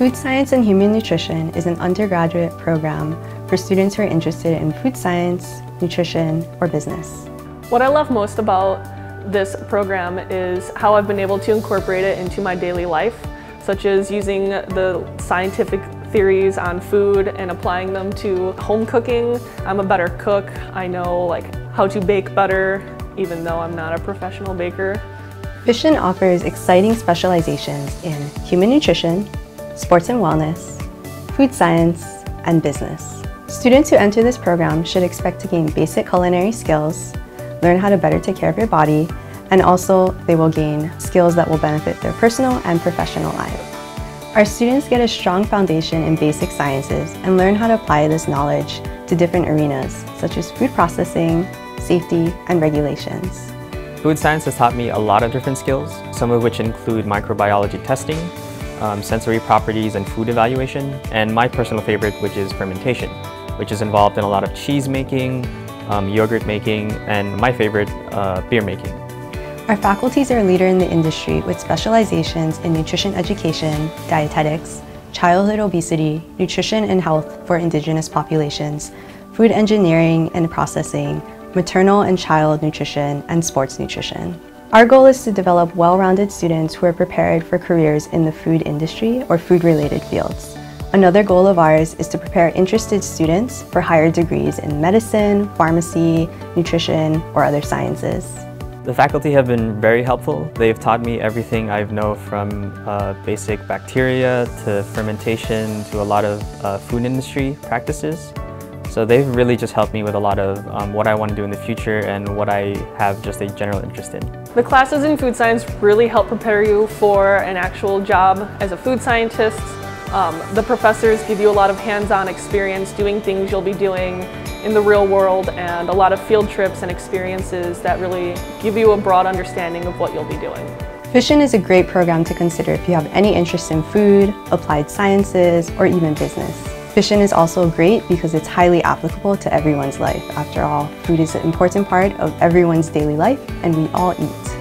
Food Science and Human Nutrition is an undergraduate program for students who are interested in food science, nutrition, or business. What I love most about this program is how I've been able to incorporate it into my daily life, such as using the scientific theories on food and applying them to home cooking. I'm a better cook. I know like how to bake better, even though I'm not a professional baker. FSHN offers exciting specializations in human nutrition, sports and wellness, food science, and business. Students who enter this program should expect to gain basic culinary skills, learn how to better take care of your body, and also they will gain skills that will benefit their personal and professional lives. Our students get a strong foundation in basic sciences and learn how to apply this knowledge to different arenas, such as food processing, safety, and regulations. Food science has taught me a lot of different skills, some of which include microbiology testing, um, sensory properties and food evaluation, and my personal favorite, which is fermentation, which is involved in a lot of cheese making, um, yogurt making, and my favorite, uh, beer making. Our faculties are a leader in the industry with specializations in nutrition education, dietetics, childhood obesity, nutrition and health for indigenous populations, food engineering and processing, maternal and child nutrition, and sports nutrition. Our goal is to develop well-rounded students who are prepared for careers in the food industry or food-related fields. Another goal of ours is to prepare interested students for higher degrees in medicine, pharmacy, nutrition, or other sciences. The faculty have been very helpful. They've taught me everything I know from uh, basic bacteria to fermentation to a lot of uh, food industry practices. So they've really just helped me with a lot of um, what I want to do in the future and what I have just a general interest in. The classes in food science really help prepare you for an actual job as a food scientist. Um, the professors give you a lot of hands-on experience doing things you'll be doing in the real world and a lot of field trips and experiences that really give you a broad understanding of what you'll be doing. FSHN is a great program to consider if you have any interest in food, applied sciences, or even business. FSHN is also great because it's highly applicable to everyone's life. After all, food is an important part of everyone's daily life and we all eat.